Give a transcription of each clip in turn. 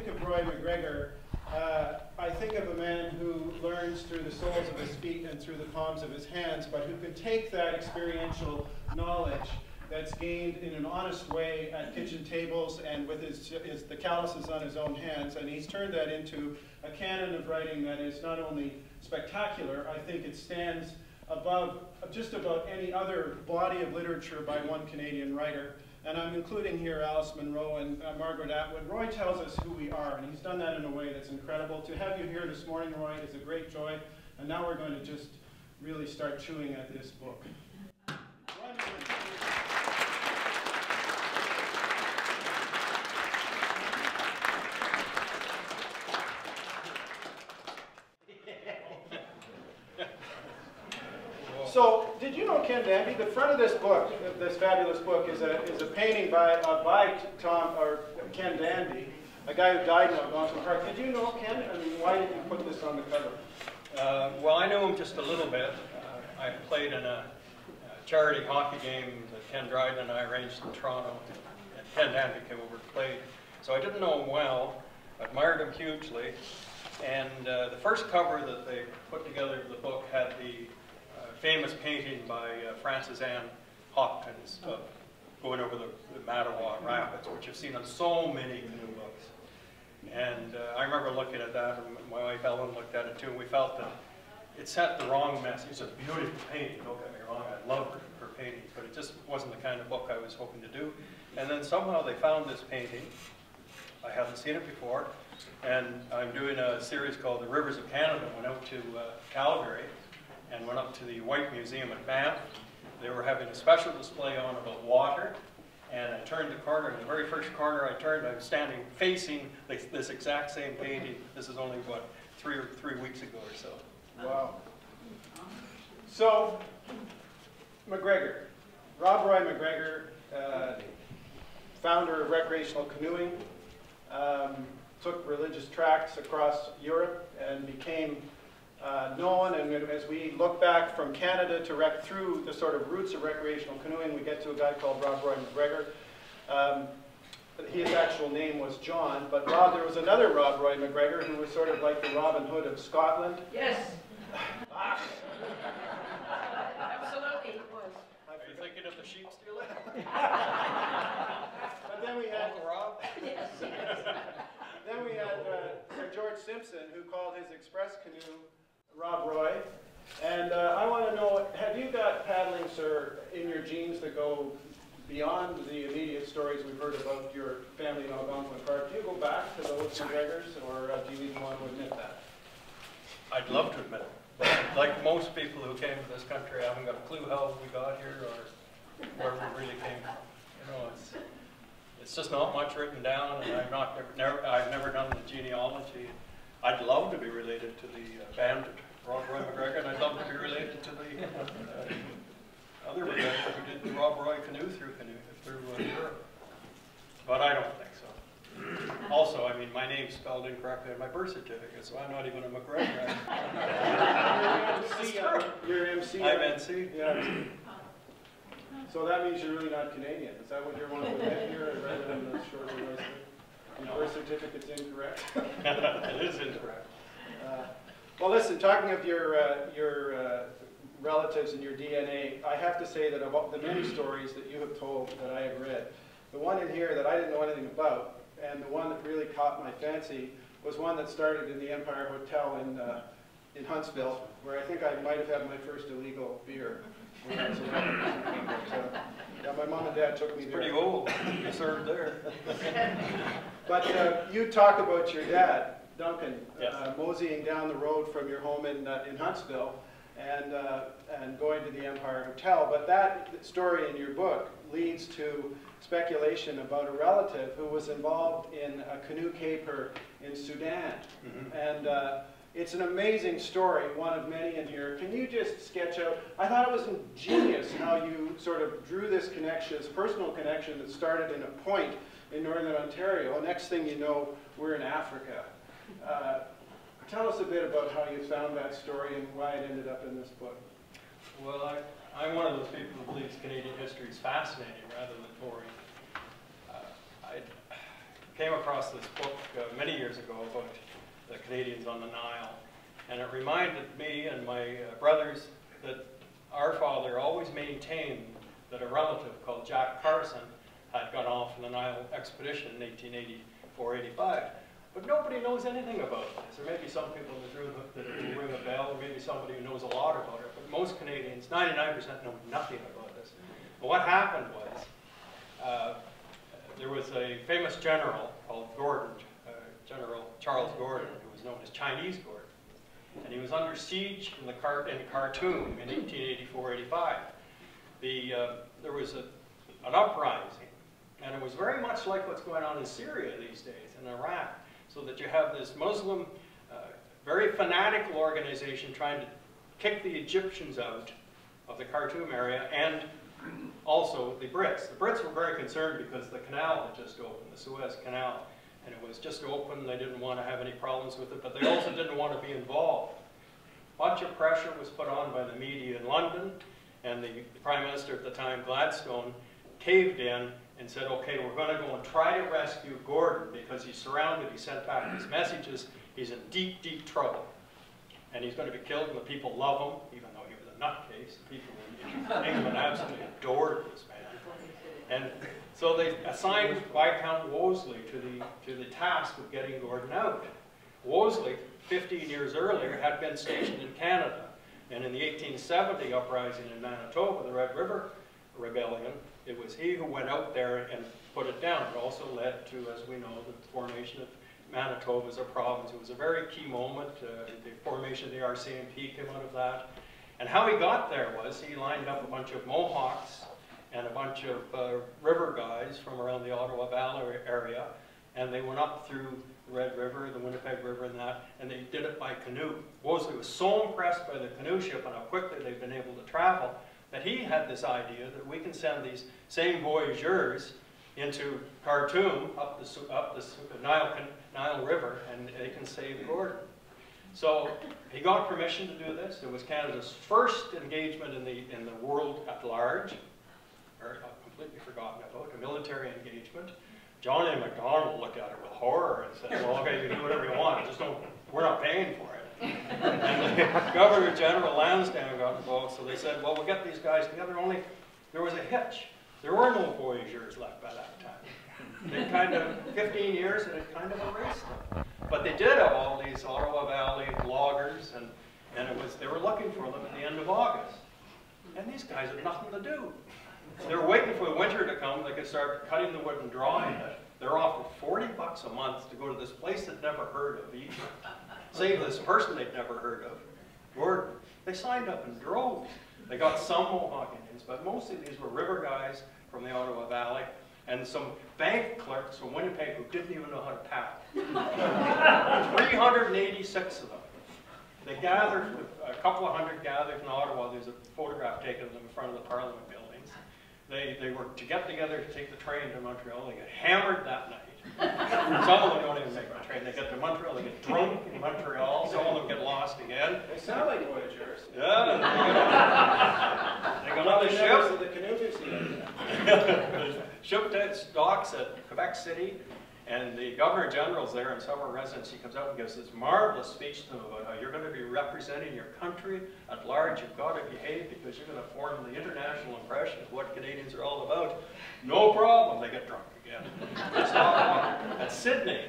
think of Roy MacGregor, uh, I think of a man who learns through the soles of his feet and through the palms of his hands, but who can take that experiential knowledge that's gained in an honest way at kitchen tables and with his, his, the calluses on his own hands, and he's turned that into a canon of writing that is not only spectacular, I think it stands above just about any other body of literature by one Canadian writer. And I'm including here Alice Munro and uh, Margaret Atwood. Roy tells us who we are, and he's done that in a way that's incredible. To have you here this morning, Roy, is a great joy. And now we're going to just really start chewing at this book. So, did you know Ken Danby? The front of this book, this fabulous book, is a is a painting by uh, by Tom or Ken Danby, a guy who died in Algonquin Park. Did you know Ken? I mean, why did you put this on the cover? Uh, well, I knew him just a little bit. Uh, I played in a, a, charity hockey game that Ken Dryden and I arranged in Toronto, and Ken Danby came over to play. So I didn't know him well, admired him hugely, and uh, the first cover that they put together of the book had the famous painting by uh, Frances Anne Hopkins of going over the, the Mattawa Rapids, which I've seen on so many canoe books. And uh, I remember looking at that, and my wife Ellen looked at it too, and we felt that it sent the wrong message. It's a beautiful painting, don't get me wrong, I love her, her paintings, but it just wasn't the kind of book I was hoping to do. And then somehow they found this painting. I hadn't seen it before, and I'm doing a series called The Rivers of Canada. Went out to uh, Calgary, and went up to the Whyte Museum at Banff. They were having a special display on about water, and I turned the corner, and the very first corner I turned, I was standing facing this, this exact same painting. This is only, what, three or three weeks ago or so. Wow. So, McGregor, Rob Roy McGregor, uh, founder of recreational canoeing, um, took religious tracts across Europe and became uh, known, and as we look back from Canada to rec through the sort of roots of recreational canoeing, we get to a guy called Rob Roy MacGregor. Um, his actual name was John, but Rob, there was another Rob Roy MacGregor who was sort of like the Robin Hood of Scotland. Yes. ah. Absolutely, it was. Are you thinking of the sheep stealer? but then we had Uncle Rob. Yes. then we had uh, Sir George Simpson, who called his express canoe Rob Roy. And uh, I want to know, have you got paddling, sir, in your genes that go beyond the immediate stories we've heard about your family in Algonquin Park? Do you go back to those MacGregors, or uh, do you even want to admit that? I'd love to admit it. But like most people who came to this country, I haven't got a clue how we got here or where we really came from. You know, it's, it's just not much written down, and I've not never, I've never done the genealogy. I'd love to be related to the uh, bandit Rob Roy McGregor, and I'd love to be related to the uh, other MacGregor who did the Rob Roy canoe through canoe through uh, Europe. But I don't think so. Also, I mean, my name's spelled incorrectly on my birth certificate, so I'm not even a MacGregor. You're MC. I'm NC. Yeah. So that means you're really not Canadian. Is that what you're wanting to get here rather than the shorter list? Your birth certificate's incorrect. it is incorrect. Uh, well, listen, talking of your, uh, your uh, relatives and your DNA, I have to say that of the many stories that you have told that I have read, the one in here that I didn't know anything about, and the one that really caught my fancy, was one that started in the Empire Hotel in, uh, in Huntsville, where I think I might have had my first illegal beer. When I was but, uh, yeah, my mom and dad took me it's there. pretty old. You served there. but uh, you talk about your dad Duncan, yes. uh, moseying down the road from your home in, uh, in Huntsville and, uh, and going to the Empire Hotel. But that story in your book leads to speculation about a relative who was involved in a canoe caper in Sudan. Mm -hmm. And uh, it's an amazing story, one of many in here. Can you just sketch out? I thought it was ingenious how you sort of drew this connection, this personal connection that started in a point in northern Ontario. Next thing you know, we're in Africa. Uh, tell us a bit about how you found that story and why it ended up in this book. Well, I, I'm one of those people who believes Canadian history is fascinating rather than boring. Uh, I, came across this book uh, many years ago about the Canadians on the Nile. And it reminded me and my uh, brothers that our father always maintained that a relative called Jack Carson had gone off on the Nile expedition in 1884-85. But nobody knows anything about this. There may be some people in this room that ring a bell, or maybe somebody who knows a lot about it, but most Canadians, 99% know nothing about this. But what happened was, uh, there was a famous general called Gordon, uh, General Charles Gordon, who was known as Chinese Gordon. And he was under siege in, the Car in Khartoum in 1884-85. The, uh, there was a, an uprising, and it was very much like what's going on in Syria these days, in Iraq, so that you have this Muslim, uh, very fanatical organization trying to kick the Egyptians out of the Khartoum area, and also the Brits. The Brits were very concerned because the canal had just opened, the Suez Canal, and it was just open. They didn't want to have any problems with it, but they also didn't want to be involved. A Much of pressure was put on by the media in London, and the Prime Minister at the time, Gladstone, caved in and said, okay, we're going to go and try to rescue Gordon because he's surrounded, he sent back these messages, he's in deep, deep trouble. And he's going to be killed, and the people love him, even though he was a nutcase. The people in England absolutely adored this man. And so they assigned Viscount Wolseley to the, to the task of getting Gordon out. Wolseley, 15 years earlier, had been stationed in Canada. And in the 1870 uprising in Manitoba, the Red River Rebellion, it was he who went out there and put it down. It also led to, as we know, the formation of Manitoba as a province. It was a very key moment. Uh, the formation of the RCMP came out of that. And how he got there was he lined up a bunch of Mohawks and a bunch of uh, river guys from around the Ottawa Valley area, and they went up through Red River, the Winnipeg River and that, and they did it by canoe. Wolseley was so impressed by the canoe ship and how quickly they've been able to travel that he had this idea that we can send these same voyageurs into Khartoum, up the, up the uh, Nile, Nile River, and they can save Gordon. So he got permission to do this. It was Canada's first engagement in the, in the world at large, er, or completely forgotten about, a military engagement. John A. Macdonald looked at it with horror and said, well, okay, you can do whatever you want, just don't, we're not paying for it. Governor General Lansdowne got involved, so they said, well, we'll get these guys together, only there was a hitch. There were no voyageurs left by that time. They kind of, 15 years, and it kind of erased them. But they did have all these Ottawa Valley loggers, and, and it was, they were looking for them at the end of August. And these guys had nothing to do. They were waiting for the winter to come, they could start cutting the wood and drying it. They're offered 40 bucks a month to go to this place they'd never heard of. Save this person they'd never heard of, Gordon. They signed up in droves. They got some Mohawk Indians, but mostly these were river guys from the Ottawa Valley and some bank clerks from Winnipeg who didn't even know how to paddle. 386 of them. They gathered, a couple of hundred gathered in Ottawa. There's a photograph taken of them in front of the Parliament buildings. They, they were to get together to take the train to Montreal. They got hammered that night. Some of them don't even make the train. They get to Montreal, they get drunk in Montreal. Some of them get lost again. They sound like voyageurs. Yeah, they get on the ship. the canoe museum. ship docks at Quebec City, and the Governor General's there and several residents. He comes out and gives this marvelous speech to them about how you're going to be representing your country at large. You've got to behave because you're going to form the international impression of what Canadians are all about. No problem. They get drunk again. At Sydney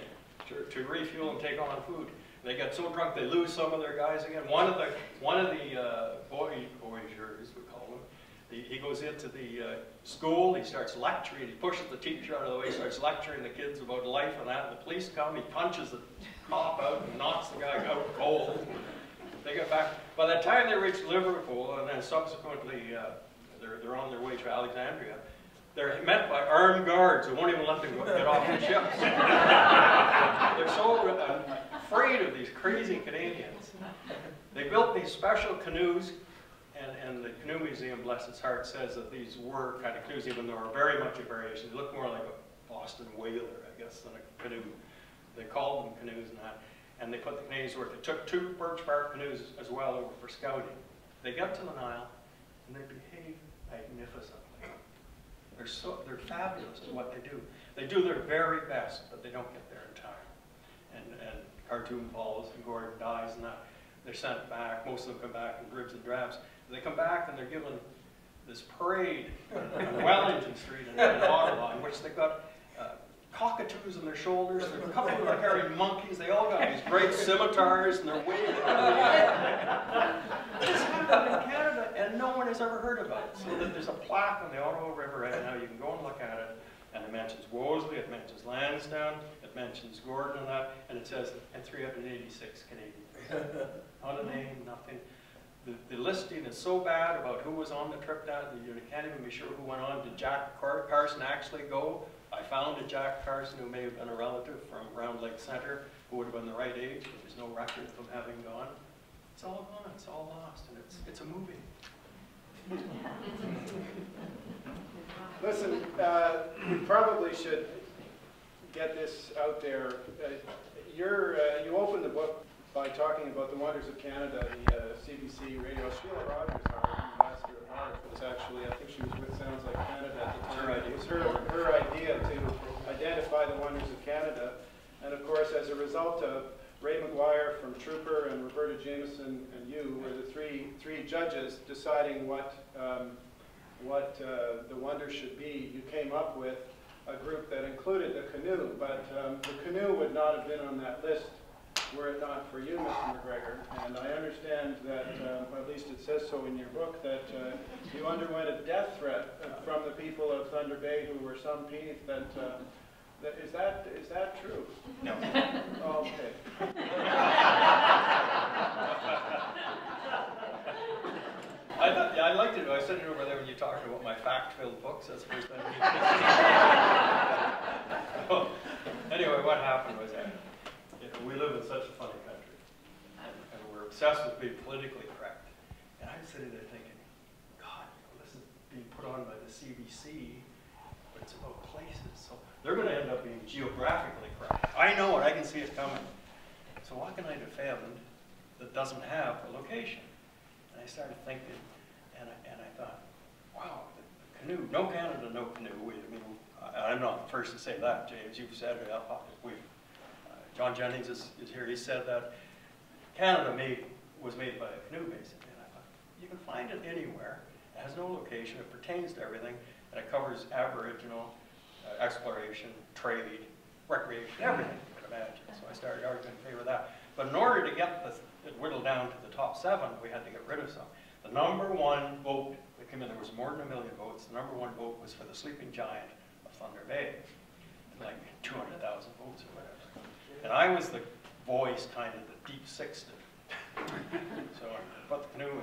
to, to refuel and take on food. They get so drunk they lose some of their guys again. One of the one of the uh, boy, voyageurs, we call he goes into the uh, school, he starts lecturing, he pushes the teacher out of the way, starts lecturing the kids about life and that, and the police come, he punches the cop out and knocks the guy out cold. They get back. By the time they reach Liverpool, and then subsequently uh, they're, they're on their way to Alexandria, they're met by armed guards who won't even let them get off the ships. they're so uh, afraid of these crazy Canadians. They built these special canoes and, and the Canoe Museum, bless its heart, says that these were kind of canoes, even though they are very much a variation. They look more like a Boston whaler, I guess, than a canoe. They called them canoes and that. And they put the Canadians to work. They took two birch bark canoes as well over for scouting. They get to the Nile, and they behave magnificently. They're, so, they're fabulous at what they do. They do their very best, but they don't get there in time. And, and Khartoum falls, and Gordon dies, and that, they're sent back. Most of them come back in dribs and drabs. They come back and they're given this parade in Wellington Street in, in Ottawa, in which they've got uh, cockatoos on their shoulders. A couple of them are carrying monkeys. They all got these great scimitars, and they're waving. This happened in Canada, and no one has ever heard about it. So that there's a plaque on the Ottawa River right now. You can go and look at it, and it mentions Wolseley, it mentions Lansdowne, it mentions Gordon and that, and it says, and 386 Canadians. Not a name, nothing. The, the listing is so bad about who was on the trip that you can't even be sure who went on. Did Jack Car- Carson actually go? I found a Jack Carson who may have been a relative from Round Lake Center, who would have been the right age, but there's no record of him having gone. It's all gone, it's all lost, and it's, it's a movie. Listen, uh, we probably should get this out there. Uh, You're, uh, you opened the book by talking about the wonders of Canada, the uh, CBC radio. Sheila Rogers, our ambassador at Harvard, was actually, I think she was with Sounds Like Canada at the time. Her idea. It was her, her idea to identify the wonders of Canada. And of course, as a result of Ra McGuire from Trooper and Roberta Jamieson and you were the three, three judges deciding what, um, what uh, the wonder should be, you came up with a group that included the canoe, but um, the canoe would not have been on that list were it not for you, Mr. McGregor. And I understand that, um, at least it says so in your book, that uh, you underwent a death threat uh, from the people of Thunder Bay who were some peeved that, um, that, is that, is that true? No. Oh, okay. I, thought- yeah, I liked it. I said it over there when you talked about my fact-filled books. That's the first time. anyway, what happened was that we live in such a funny country, and, we're obsessed with being politically correct. And I'm sitting there thinking, God, you know, this is being put on by the CBC, but it's about places, so they're going to end up being geographically correct. I know it. I can see it coming. So what can I defend that doesn't have a location? And I started thinking, and I, and I thought, wow, the, the canoe, no Canada, no canoe. I mean, I, I'm not the first to say that, James. You've said it. We, uh, John Jennings is, is here. He said that Canada made, was made by a canoe, basically. And I thought, you can find it anywhere. It has no location. It pertains to everything, and it covers Aboriginal uh, exploration, trade, recreation, everything you can imagine. So I started arguing in favor of that. But in order to get the, it whittled down to the top seven, we had to get rid of some. The number one vote that came in, there was more than a million votes. The number one vote was for the sleeping giant of Thunder Bay, like 200,000 votes or whatever. And I was the voice, kind of the deep sixth. so I put the canoe in,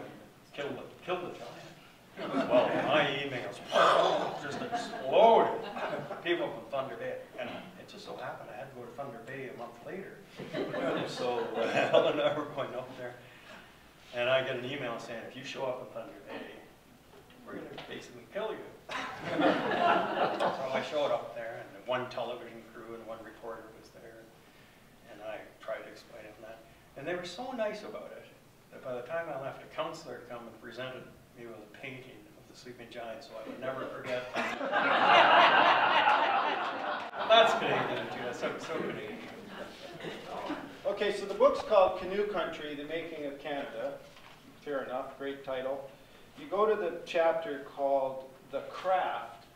killed the, killed the giant. Well, my emails just exploded. People from Thunder Bay, and it just so happened I had to go to Thunder Bay a month later. So uh, Ellen and I were going up there, and I get an email saying, if you show up in Thunder Bay, we're gonna basically kill you. So I showed up there, and one television crew and one reporter was there, and I tried to explain them that. And they were so nice about it, that by the time I left, a counselor had come and presented me with a painting of the sleeping giant, so I would never forget. That's Canadian, too, that's so, so Canadian. Okay, so the book's called Canoe Country, The Making of Canada. Fair enough, great title. You go to the chapter called The Craft,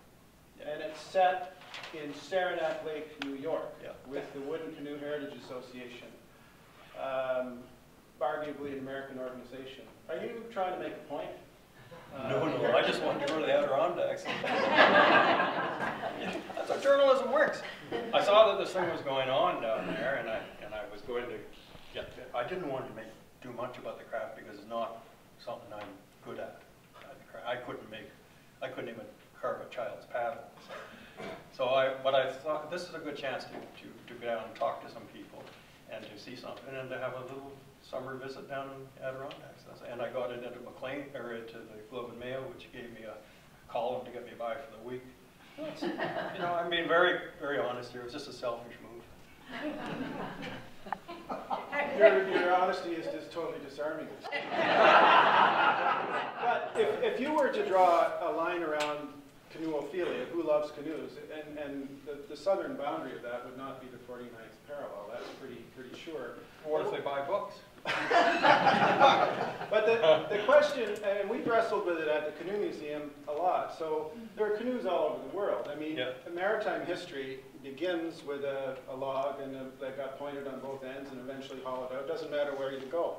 and it's set in Saranac Lake, New York, Yeah. with the Wooden Canoe Heritage Association, um, arguably an American organization. Are you trying to make a point? Uh, No, no, I just wanted to go to the Adirondacks. That's how journalism works. I saw that this thing was going on down there, and I, and I was going to get, I didn't want to make, do much about the craft because it's not something I'm good at. I couldn't make, I couldn't even carve a child's paddle. so. So I, but I thought, this is a good chance to, to, to go down and talk to some people and to see something and to have a little summer visit down in Adirondacks. And I got it into McLean, or into the Globe and Mail, which gave me a column to get me by for the week. It's- You know, I'm being very, very honest here, it was just a selfish move. Your, your honesty is just totally disarming. But if, if you were to draw a line around canoeophilia, who loves canoes, and, and the, the southern boundary of that would not be the 49th parallel, that's pretty, pretty sure. Or if they buy books. But the, the question, and we've wrestled with it at the Canoe Museum a lot, so there are canoes all over the world. I mean, Yeah. maritime history begins with a, a log and a- that got pointed on both ends and eventually hollowed out, doesn't matter where you go.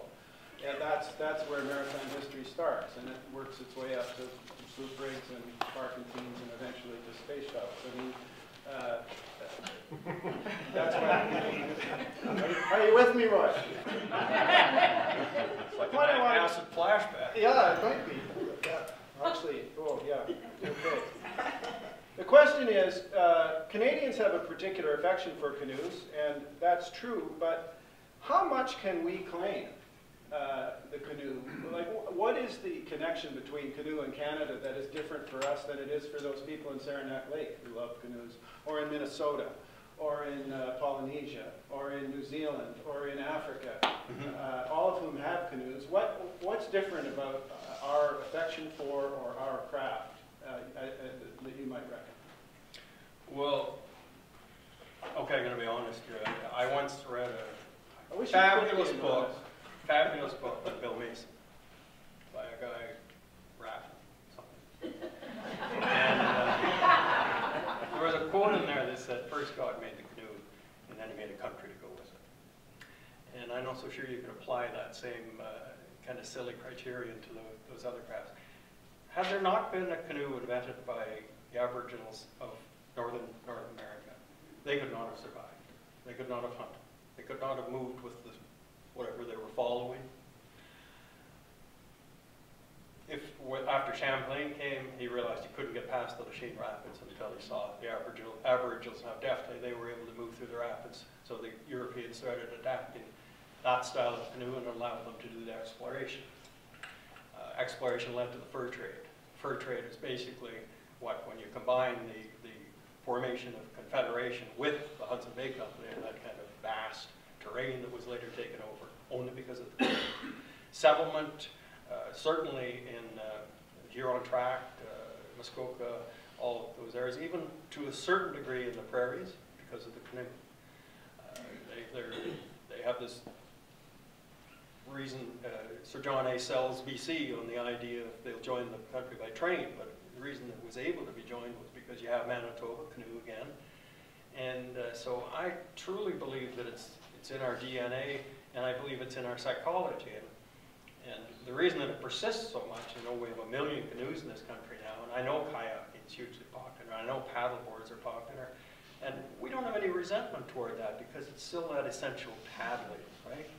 And that's, that's where maritime history starts, and it works its way up to sloop rigs and barkentines and eventually to space shuttles. I mean, uh, that's why, are you with me, Roy? It's like do an acid flashback. Yeah, it might be. Yeah, actually, oh, yeah, okay. The question is, uh, Canadians have a particular affection for canoes, and that's true, but how much can we claim uh, the canoe? Like, what is the connection between canoe and Canada that is different for us than it is for those people in Saranac Lake who love canoes, or in Minnesota, or in uh, Polynesia, or in New Zealand, or in Africa, uh, all of whom have canoes? What, what's different about uh, our affection for or our craft uh, that you might reckon? Well, okay, I'm gonna be honest here. I I once read a I wish fabulous book, honest. Fabulous book by Bill Mason, by a guy, Raff, something. And uh, there was a quote in there that said, first God made the canoe, and then he made a country to go with it. And I'm not so sure you could apply that same uh, kind of silly criterion to tho- those other crafts. Had there not been a canoe invented by the Aboriginals of northern North America, they could not have survived. They could not have hunted. They could not have moved with the, whatever they were following. If, after Champlain came, he realized he couldn't get past the Lachine Rapids until he saw the Aboriginal, Aboriginals, how deftly they were able to move through the rapids. So the Europeans started adapting that style of canoe and allowed them to do the exploration. Uh, exploration led to the fur trade. Fur trade is basically what, when you combine the, the formation of Confederation with the Hudson Bay Company and that kind of vast terrain that was later taken over, only because of the settlement, uh, certainly in uh, Huron Tract, uh, Muskoka, all of those areas, even to a certain degree in the prairies because of the canoe. Uh, they, they're, have this reason, uh, Sir John A. Sells BC on the idea if they'll join the country by train, but the reason it was able to be joined was because you have Manitoba canoe again. And uh, so I truly believe that it's, it's in our DNA, and I believe it's in our psychology. And, and the reason that it persists so much, you know, we have a million canoes in this country now, and I know kayaking is hugely popular, I know paddleboards are popular, and we don't have any resentment toward that because it's still that essential paddling, right?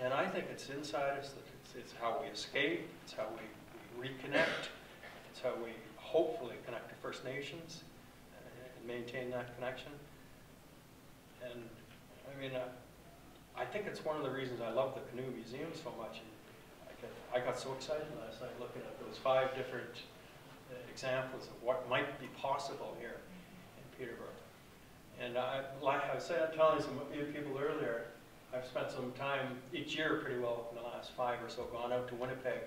And I think it's inside us, it's, it's how we escape, it's how we, we reconnect, it's how we hopefully connect to First Nations uh, and maintain that connection. And, I mean, uh, I think it's one of the reasons I love the Canoe Museum so much. I got, I got so excited last night looking at those five different uh, examples of what might be possible here in Peterborough. And I, like I was telling some people earlier, I've spent some time each year pretty well in the last five or so, gone out to Winnipeg,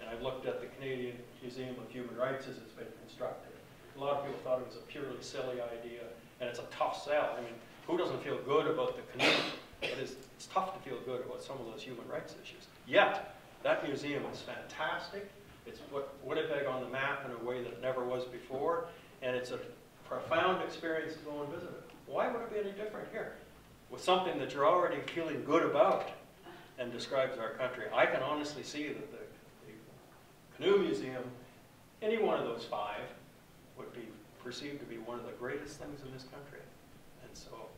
and I've looked at the Canadian Museum of Human Rights as it's been constructed. A lot of people thought it was a purely silly idea, and it's a tough sell. I mean, who doesn't feel good about the canoe? It is, it's tough to feel good about some of those human rights issues. Yet, that museum is fantastic. It's put Winnipeg on the map in a way that it never was before, and it's a profound experience to go and visit it. Why would it be any different here? With something that you're already feeling good about and describes our country. I can honestly see that the, the Canoe Museum, any one of those five, would be perceived to be one of the greatest things in this country. And so,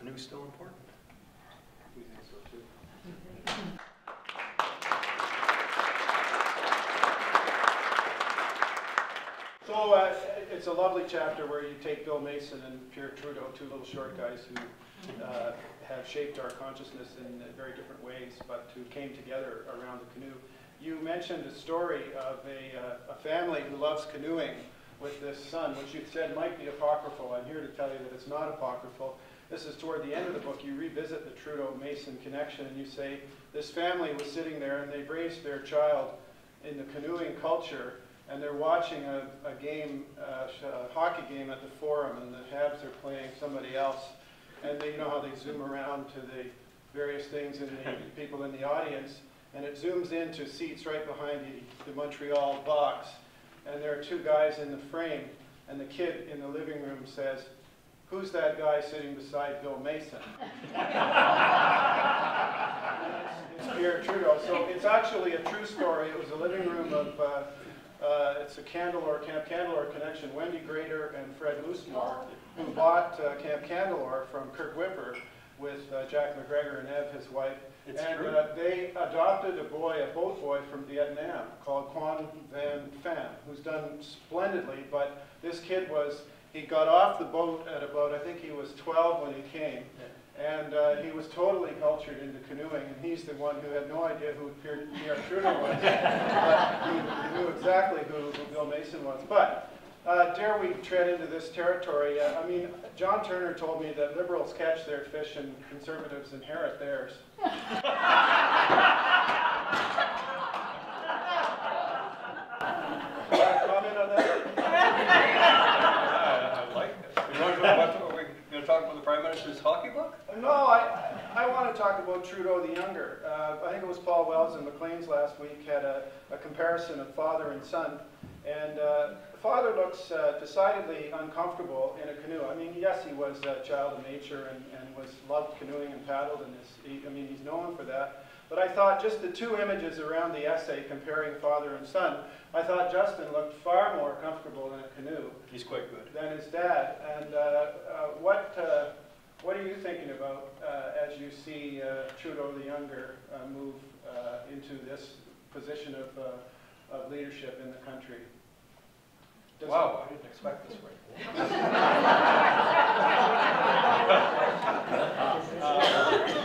canoe's still important. We think so too. So uh, it's a lovely chapter where you take Bill Mason and Pierre Trudeau, two little short guys who uh, have shaped our consciousness in very different ways, but who came together around the canoe. You mentioned a story of a, uh, a family who loves canoeing with this son, which you said might be apocryphal. I'm here to tell you that it's not apocryphal. This is toward the end of the book. You revisit the Trudeau-Mason connection, and you say this family was sitting there, and they raised their child in the canoeing culture, and they're watching a, a game, uh, a hockey game at the Forum, and the Habs are playing somebody else, and they, you know how they zoom around to the various things and the people in the audience, and it zooms into seats right behind the, the Montreal box, and there are two guys in the frame, and the kid in the living room says, "Who's that guy sitting beside Bill Mason?" It's Pierre Trudeau. So it's actually a true story. It was a living room of, uh, uh, it's a Kandalore, Camp Kandalore connection. Wendy Grater and Fred Loosemore, who bought uh, Camp Kandalore from Kirk Wipper with uh, Jack McGregor and Ev, his wife. It's and true. uh, they adopted a boy, a boat boy from Vietnam called Quan Van Pham, who's done splendidly. But this kid was, he got off the boat at about, I think he was 12 when he came. And uh, he was totally cultured into canoeing, and he's the one who had no idea who Pierre, Pierre Trudeau was. but he knew exactly who, who Bill Mason was. But uh, dare we tread into this territory? Uh, I mean, John Turner told me that liberals catch their fish and conservatives inherit theirs. Want to comment on that? I, I like it. You want to, what, are we going to talk about the Prime Minister's hockey book? No, I, I want to talk about Trudeau the Younger. Uh, I think it was Paul Wells and Maclean's last week had a, a comparison of father and son. And uh, father looks uh, decidedly uncomfortable in a canoe. I mean, yes, he was a child of nature and, and was loved canoeing and paddled, and is, he, I mean, he's known for that. But I thought just the two images around the essay comparing father and son, I thought Justin looked far more comfortable in a canoe He's quite good. than his dad. And uh, uh, what, uh, what are you thinking about uh, as you see uh, Trudeau the Younger uh, move uh, into this position of, uh, of leadership in the country? Does it- Wow, I didn't expect this way. Uh,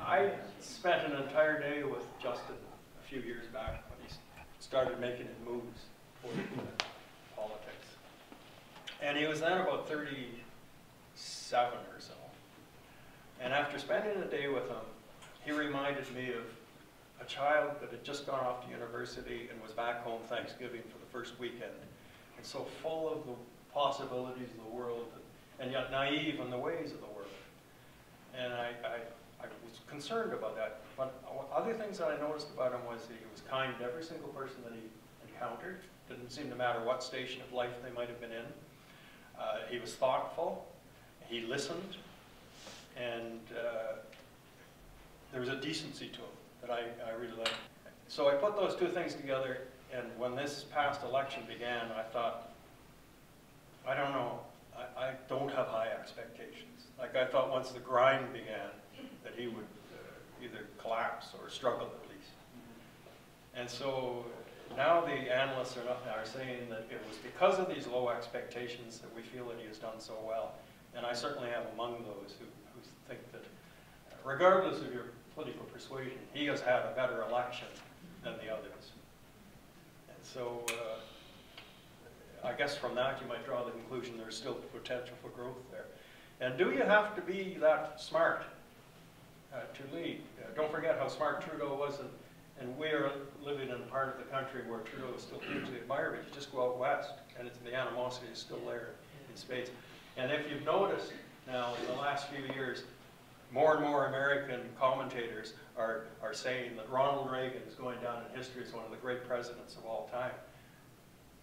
I spent an entire day with Justin a few years back when he started making his moves for politics. And he was then about 37 or so. And after spending a day with him, he reminded me of a child that had just gone off to university and was back home Thanksgiving for the first weekend. And so full of the possibilities of the world, and yet naive in the ways of the world. And I, I, I was concerned about that. But other things that I noticed about him was that he was kind to every single person that he encountered. Didn't seem to matter what station of life they might have been in. Uh, he was thoughtful. He listened. And uh, there was a decency to him that I, I really liked. So I put those two things together, and when this past election began, I thought, I don't know, I, I don't have high expectations. Like I thought once the grind began, that he would uh, either collapse or struggle at least. And so now the analysts are, not, are saying that it was because of these low expectations that we feel that he has done so well. And I certainly am among those who, who think that regardless of your political persuasion, he has had a better election than the others. And so uh, I guess from that you might draw the conclusion there's still potential for growth there. And do you have to be that smart uh, to lead? Uh, don't forget how smart Trudeau was, and, and we're living in a part of the country where Trudeau is still hugely admired. You just go out west, and the animosity is still there in spades. And if you've noticed now in the last few years, more and more American commentators are, are saying that Ronald Reagan is going down in history as one of the great presidents of all time.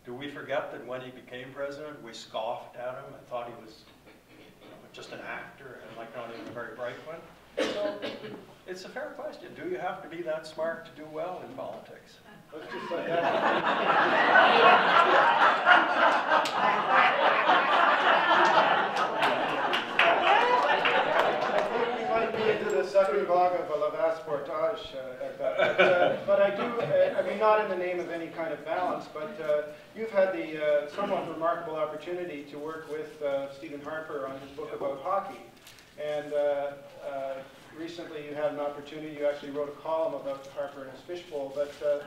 Do we forget that when he became president, we scoffed at him and thought he was you know, just an actor and like not even a very bright one? So it's a fair question. Do you have to be that smart to do well in politics? Let's just say that. I think we might be the second of a Lavas Portage uh, at. But, uh, but I do, uh, I mean, not in the name of any kind of balance, but uh, you've had the somewhat remarkable opportunity to work with Stephen Harper on his book about hockey. And recently you had an opportunity, you actually wrote a column about Harper and his fishbowl, but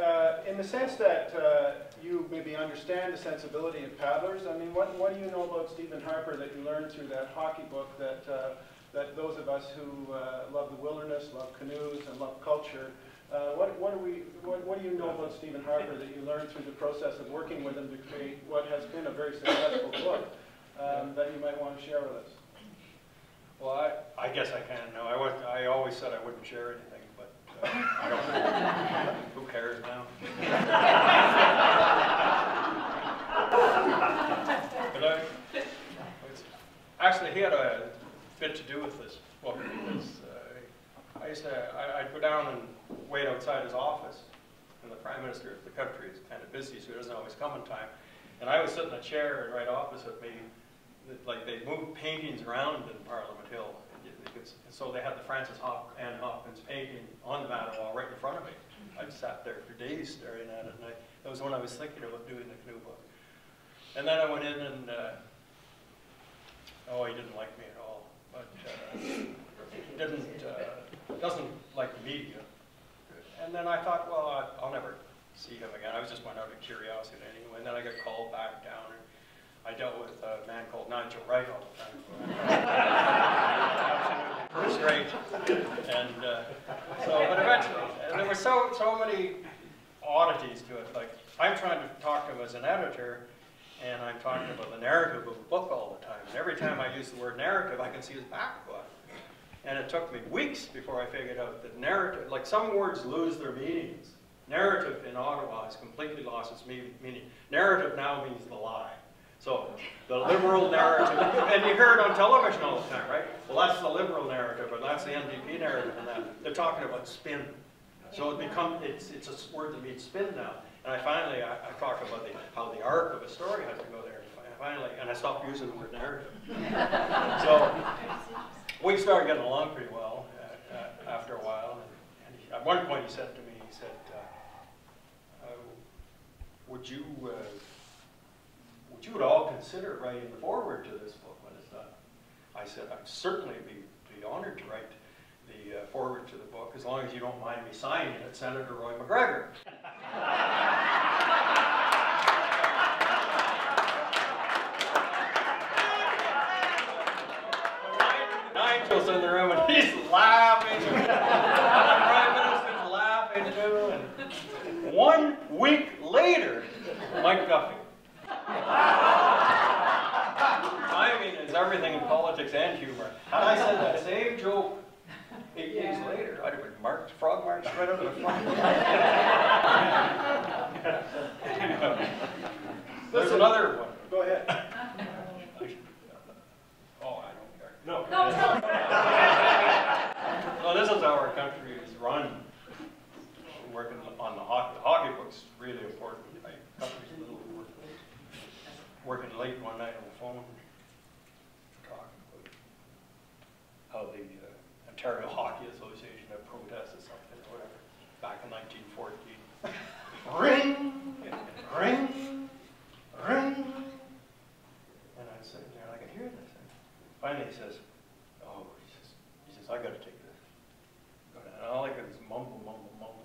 uh, in the sense that uh, you maybe understand the sensibility of paddlers, I mean, what, what do you know about Stephen Harper that you learned through that hockey book that, uh, that those of us who uh, love the wilderness, love canoes, and love culture Uh, what, what do we, what, what do you know about Stephen Harper that you learned through the process of working with him to create what has been a very successful book um, that you might want to share with us? Well, I, I guess I can now. I was, I always said I wouldn't share anything, but uh, I don't know. Who cares now? But I, actually, he had a bit to do with this book because uh, I used to, I, I'd go down and wait outside his office, and the prime minister of the country is kind of busy, so he doesn't always come in time. And I would sit in a chair right opposite me, like they moved paintings around in Parliament Hill. and So they had the Francis Hop, Anne Hopkins painting on the manor wall right in front of me. I sat there for days staring at it, and I, that was when I was thinking about doing the canoe book. And then I went in and, uh, oh, he didn't like me at all, but, uh, didn't, uh, doesn't like the media. And then I thought, well, I- I'll never see him again. I was just went out of curiosity anyway. And then I got called back down and I dealt with a man called Nigel Wright all the time. First rate. And, uh, so, but eventually, there were so, so many oddities to it. Like, I'm trying to talk to him as an editor, and I'm talking about the narrative of a book all the time. And every time I use the word narrative, I can see his back foot. And it took me weeks before I figured out that narrative, like some words lose their meanings. Narrative in Ottawa has completely lost its meaning. Narrative now means the lie. So the liberal narrative, and you hear it on television all the time, right? Well, that's the liberal narrative, or that's the NDP narrative, and that they're talking about spin. So it become it's it's a word that means spin now. And I finally I, I talk about the, how the arc of a story has to go there. And finally, and I stopped using the word narrative. so we started getting along pretty well uh, uh, after a while. And, and he, at one point, he said to me, he said, uh, uh, "Would you uh, would you at all consider writing the forward to this book when it's done?" I said, "I'd certainly be be honored to write." Uh, forward to the book, as long as you don't mind me signing it, Senator Roy McGregor. Nigel's in the room and he's laughing. Laughing too. And one week later, Mike Duffy. Timing is everything in politics and humor. Had I said that same joke eight days later, I'd have been marked, frog marched right out of the front. There's another one. Go ahead. Oh, I don't care. No. No, no. Well, this is how our country is run. Working on the hockey, the hockey book's really important. My country's a little work- working late one night on the phone, talking about how the uh, Ontario Hockey Association had protested something or whatever, back in 1914. Ring, ring, ring. And I'm sitting there, and I can hear this. And finally, he says, "Oh," he says, "He says I got to take this." And all I could is mumble, mumble, mumble.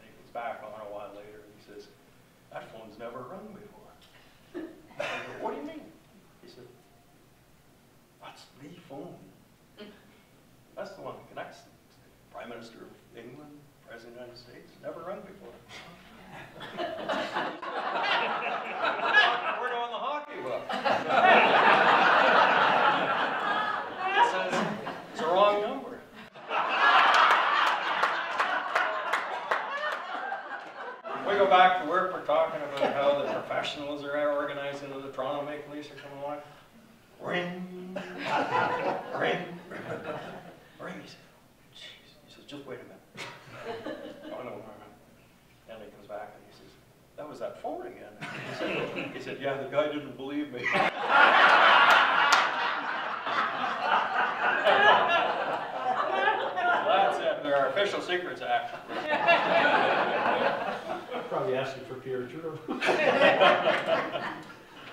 And he comes back on a while later, and he says, "That phone's never rung before." I go, "What do you mean?" He said, "That's the phone. That's the one that connects the Prime Minister of England, President of the United States. Never rung before." We're doing the hockey book. It says, it's the wrong number. We go back to work, we're talking about how the professionals are organized into the Toronto Maple Leafs are coming along. Ring, ring, ring. He said, "Jeez." He says, just wait a minute. Oh, no, no, no. And he comes back and he says, that was that phone again. He said, he said, yeah, the guy didn't believe me. That's it, there are official secrets act. Probably asking for Pierre Trudeau.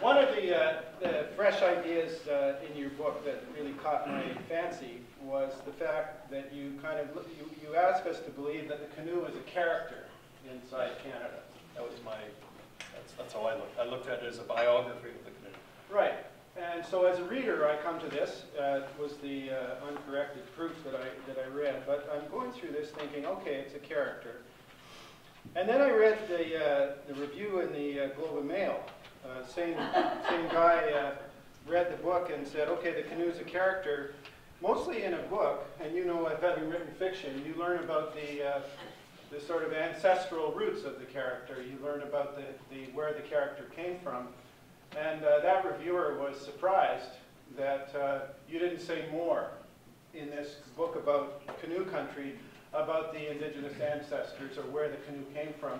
One of the, uh, the fresh ideas uh, in your book that really caught my fancy was the fact that you kind of, look- you, you ask us to believe that the canoe is a character inside Canada. That was my, that's, that's how I looked. I looked at it as a biography of the canoe. Right, and so as a reader, I come to this, uh, was the uh, uncorrected proof that I, that I read, but I'm going through this thinking, okay, it's a character. And then I read the, uh, the review in the uh, Globe and Mail. Uh, same, same guy uh, read the book and said, okay, the canoe's a character. Mostly in a book, and you know, having written fiction, you learn about the, the sort of ancestral roots of the character. You learn about the, the, where the character came from. And uh, that reviewer was surprised that uh, you didn't say more in this book about canoe country about the indigenous ancestors or where the canoe came from.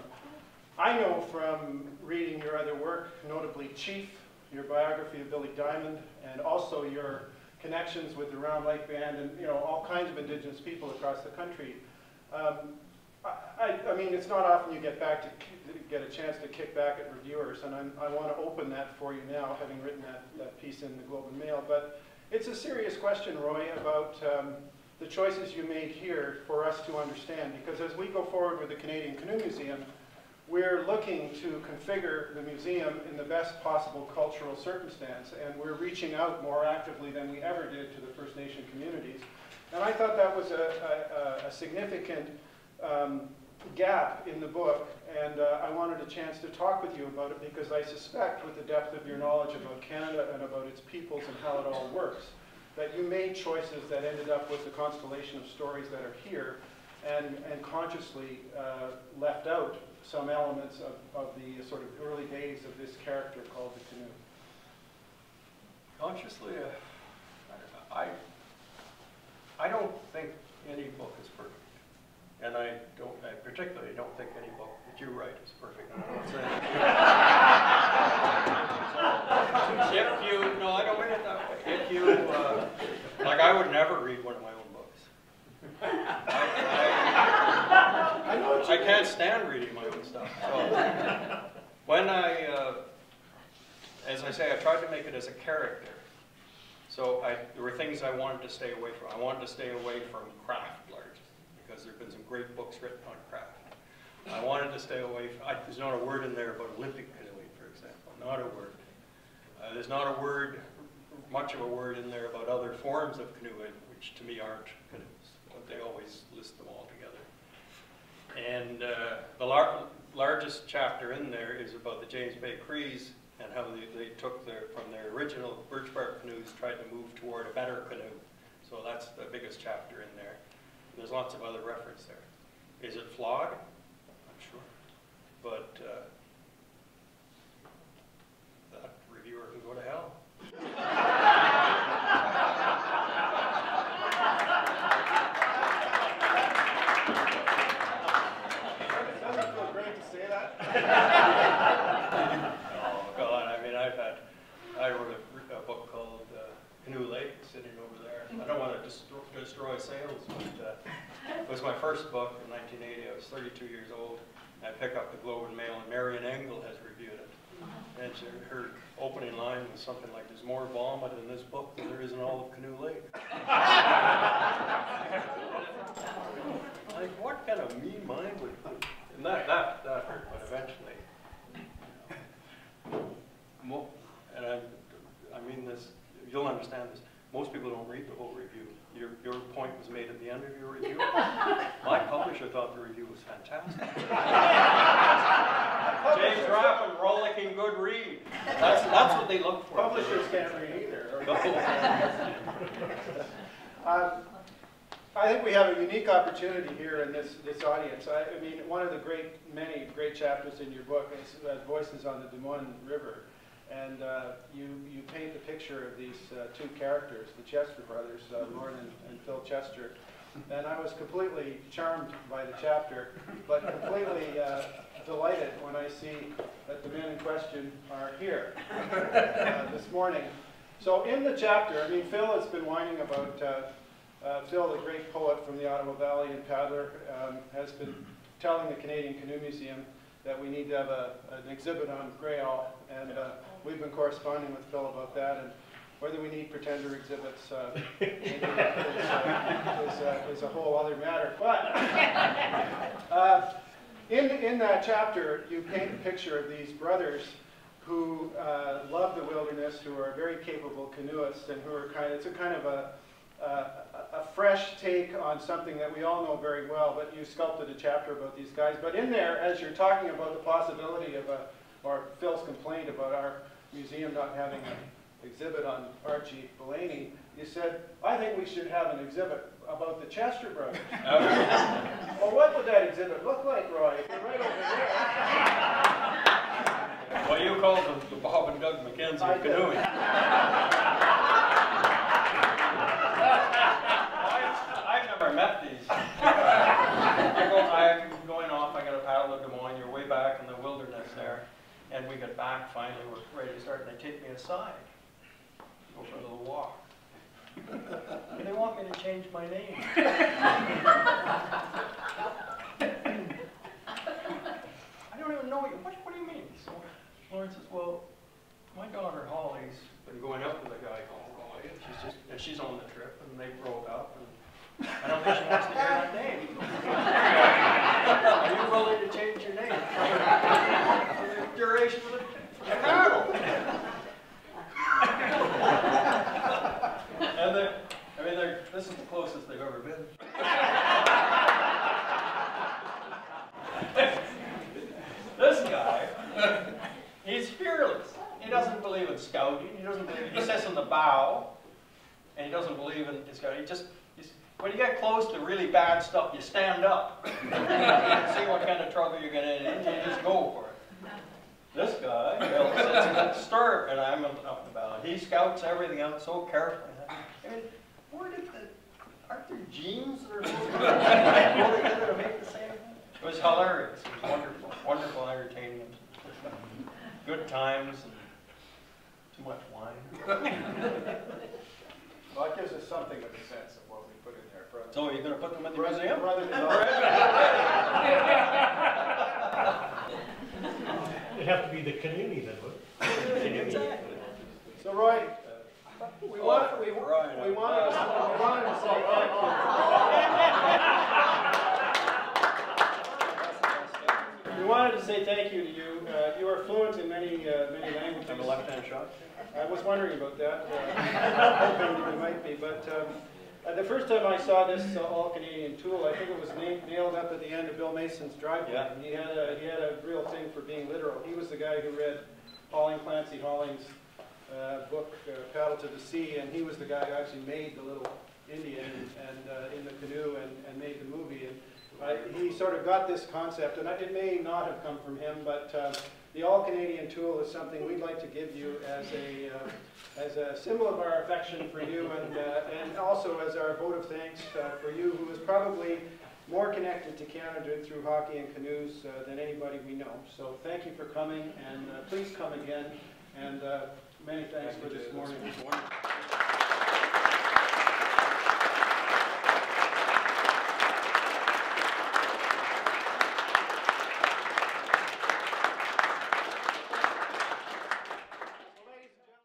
I know from reading your other work, notably Chief, your biography of Billy Diamond, and also your connections with the Round Lake Band and you know all kinds of indigenous people across the country. Um, I, I, mean, it's not often you get back to get a chance to kick back at reviewers, and I'm, i want to open that for you now, having written that, that piece in the Globe and Mail. But it's a serious question, Roy, about um, the choices you made here for us to understand. Because as we go forward with the Canadian Canoe Museum, we're looking to configure the museum in the best possible cultural circumstance, and we're reaching out more actively than we ever did to the First Nation communities. And I thought that was a, a, a significant um, gap in the book, and uh, I wanted a chance to talk with you about it because I suspect, with the depth of your knowledge about Canada and about its peoples and how it all works, that you made choices that ended up with the constellation of stories that are here and, and consciously uh, left out some elements of, of the sort of early days of this character called the canoe. Consciously, uh, I, I don't think any book is perfect. And I don't, I particularly don't think any book that you write is perfect. I'm not saying. if you, no, I don't mean it that way. If you, uh, like, I would never read one of my own books. I, I, I know what you I can't stand reading my own stuff. So when I, uh, as I say, I tried to make it as a character. So I, there were things I wanted to stay away from. I wanted to stay away from craft largely because there have been some great books written on craft. I wanted to stay away from, I, there's not a word in there about Olympic canoeing, for example, not a word. Uh, there's not a word, much of a word in there about other forms of canoeing, which to me aren't canoes, but they always list them all together. And uh, the lar largest chapter in there is about the James Bay Crees and how they, they took their, from their original birch bark canoes, tried to move toward a better canoe. So that's the biggest chapter in there. There's lots of other reference there. Is it flawed? I'm sure. But uh, that reviewer can go to hell. Doesn't it feel great to say that? Oh, God, I mean, I've had, I wrote a, a book called uh, Canoe Lake sitting over there. I don't want to destroy, destroy sales, but uh, it was my first book in 1980. I was 32 years old. I pick up the Globe and Mail, and Marion Engel has reviewed it. Uh-huh. And she, her opening line was something like, "There's more vomit in this book than there is in all of Canoe Lake." like, what kind of mean mind would? And that that that hurt, but eventually. Mo and I, I mean this, you'll understand this. Most people don't read the whole review. Your, your point was made at the end of your review. My publisher thought the review was fantastic. James Raffan, rollicking good read. That's, that's what they look for. Publishers can't read either. Um, I think we have a unique opportunity here in this, this audience. I, I mean, one of the great, many great chapters in your book is uh, Voices on the Dumoine River. And uh, you, you paint the picture of these uh, two characters, the Chester brothers, uh, Lauren and, and Phil Chester. And I was completely charmed by the chapter, but completely uh, delighted when I see that the men in question are here uh, this morning. So in the chapter, I mean, Phil has been whining about, uh, uh, Phil, the great poet from the Ottawa Valley and paddler, um, has been telling the Canadian Canoe Museum that we need to have a, an exhibit on Grey Owl. And uh, we've been corresponding with Phil about that. And whether we need pretender exhibits uh, is, uh, is, uh, is a whole other matter. But uh, in, in that chapter, you paint a picture of these brothers who uh, love the wilderness, who are very capable canoeists, and who are kind of, it's a kind of a, a, a fresh take on something that we all know very well, but you sculpted a chapter about these guys. But in there, as you're talking about the possibility of a, or Phil's complaint about our museum not having an exhibit on Archie Belaney, you said, I think we should have an exhibit about the Chester brothers. Well, what would that exhibit look like, Roy? You're right over there. Well, you called them the Bob and Doug McKenzie I of canoeing. I've, I've never met these. I'm going off, I got a paddle to Dumoine, you're way back in the wilderness there. And we get back finally, we're ready to start, and they take me aside. For a little walk. They want me to change my name. I don't even know you. What, what do you mean? So Lauren says, well, my daughter Holly's been going out with a guy called Roy, and she's just, and she's on the trip, and they broke up, and I don't think she wants to hear my name. Are you willing to change your name for the duration of the, for the paddle? And they, I mean, they're, this is the closest they've ever been. This guy, he's fearless. He doesn't believe in scouting. He doesn't believe. He sits in the bow, and he doesn't believe in scouting. He just he's, when you get close to really bad stuff, you stand up. you see what kind of trouble you're getting in, and you just go for it. This guy, well, sits in the stirrup, and I'm up about. bow. He scouts everything out so carefully. I mean, where did the aren't there genes that are go together to make the same thing? It was hilarious. It was wonderful, wonderful entertainment. Good times and too much wine. Well, it gives us something of a sense of what we put in there. Brother. So you're gonna put them in the Brother- museum? brother- It'd have to be the Canuni then, wouldn't it? So Roy, we want, we, Right. we wanted to, we wanted to say thank you. We wanted to say thank you to you. Uh, you are fluent in many, uh, many languages. I'm a left-hand shot. I was wondering about that, uh, hoping that you might be, but um, uh, the first time I saw this uh, all-Canadian tool, I think it was na- nailed up at the end of Bill Mason's driveway. Yeah. And He had a, he had a real thing for being literal. He was the guy who read Holling Clancy Holling's uh, book, uh, Paddle to the Sea, and he was the guy who actually made the little Indian and, uh, in the canoe and, and made the movie. And I, he sort of got this concept, and it may not have come from him, but uh, the All-Canadian Tool is something we'd like to give you as a, uh, as a symbol of our affection for you and, uh, and also as our vote of thanks uh, for you, who is probably more connected to Canada through hockey and canoes uh, than anybody we know. So thank you for coming, and uh, please come again, and uh, many thanks for this morning.